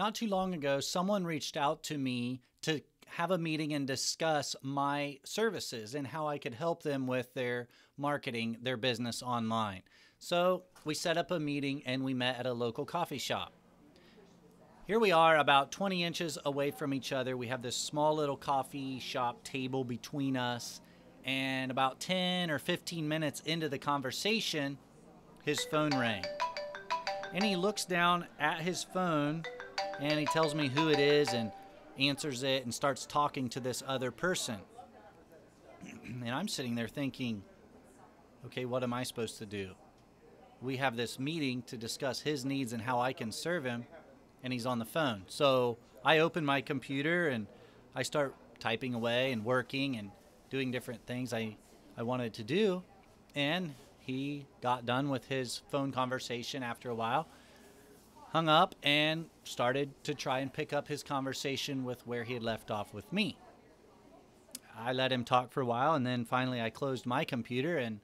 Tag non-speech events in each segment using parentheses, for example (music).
Not too long ago, someone reached out to me to have a meeting and discuss my services and how I could help them with their marketing, their business online. So we set up a meeting and we met at a local coffee shop. Here we are, about 20 inches away from each other. We have this small little coffee shop table between us. And about 10 or 15 minutes into the conversation, his phone rang. And he looks down at his phone and he tells me who it is and answers it and starts talking to this other person. (clears throat) and I'm sitting there thinking, okay, what am I supposed to do? We have this meeting to discuss his needs and how I can serve him, and he's on the phone. So I open my computer and I start typing away and working and doing different things I, I wanted to do. And he got done with his phone conversation after a while hung up and started to try and pick up his conversation with where he had left off with me. I let him talk for a while and then finally I closed my computer and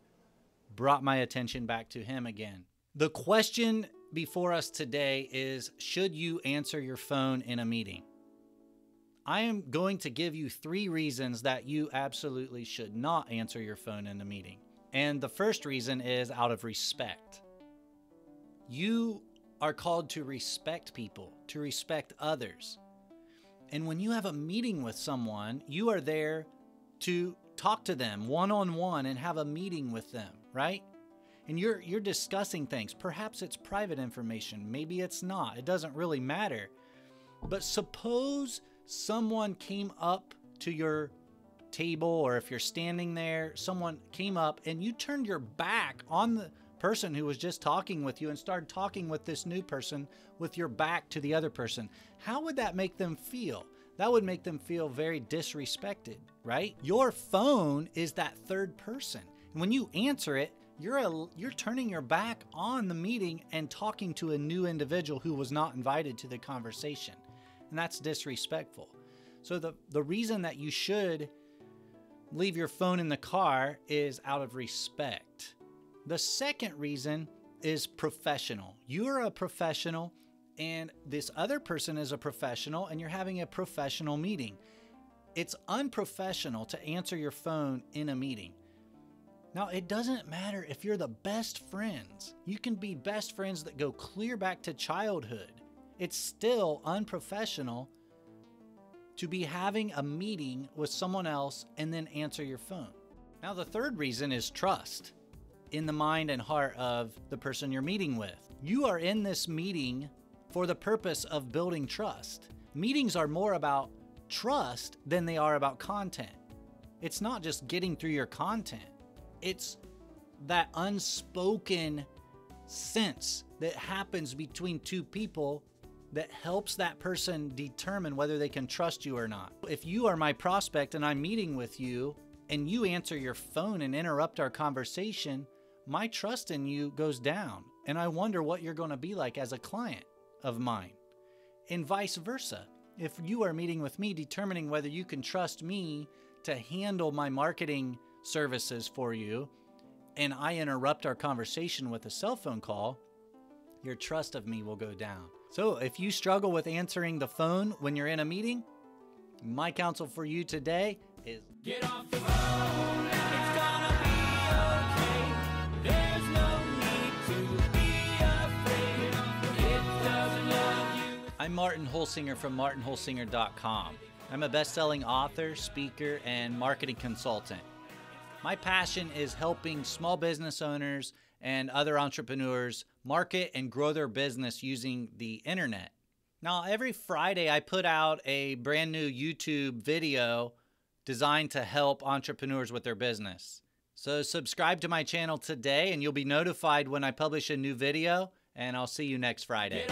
brought my attention back to him again. The question before us today is Should you answer your phone in a meeting? I am going to give you three reasons that you absolutely should not answer your phone in a meeting. And the first reason is out of respect. You are called to respect people, to respect others. And when you have a meeting with someone, you are there to talk to them one on one and have a meeting with them, right? And you're you're discussing things. Perhaps it's private information, maybe it's not. It doesn't really matter. But suppose someone came up to your table or if you're standing there, someone came up and you turned your back on the person who was just talking with you and started talking with this new person with your back to the other person, how would that make them feel? That would make them feel very disrespected, right? Your phone is that third person. And when you answer it, you're a, you're turning your back on the meeting and talking to a new individual who was not invited to the conversation. And that's disrespectful. So the the reason that you should leave your phone in the car is out of respect. The second reason is professional. You're a professional, and this other person is a professional, and you're having a professional meeting. It's unprofessional to answer your phone in a meeting. Now, it doesn't matter if you're the best friends. You can be best friends that go clear back to childhood. It's still unprofessional to be having a meeting with someone else and then answer your phone. Now, the third reason is trust in the mind and heart of the person you're meeting with. You are in this meeting for the purpose of building trust. Meetings are more about trust than they are about content. It's not just getting through your content, it's that unspoken sense that happens between two people that helps that person determine whether they can trust you or not. If you are my prospect and I'm meeting with you and you answer your phone and interrupt our conversation, my trust in you goes down, and I wonder what you're going to be like as a client of mine. And vice versa. If you are meeting with me, determining whether you can trust me to handle my marketing services for you, and I interrupt our conversation with a cell phone call, your trust of me will go down. So if you struggle with answering the phone when you're in a meeting, my counsel for you today is get off the phone. I'm Martin Holsinger from martinholsinger.com. I'm a best selling author, speaker, and marketing consultant. My passion is helping small business owners and other entrepreneurs market and grow their business using the internet. Now, every Friday, I put out a brand new YouTube video designed to help entrepreneurs with their business. So, subscribe to my channel today, and you'll be notified when I publish a new video. And I'll see you next Friday.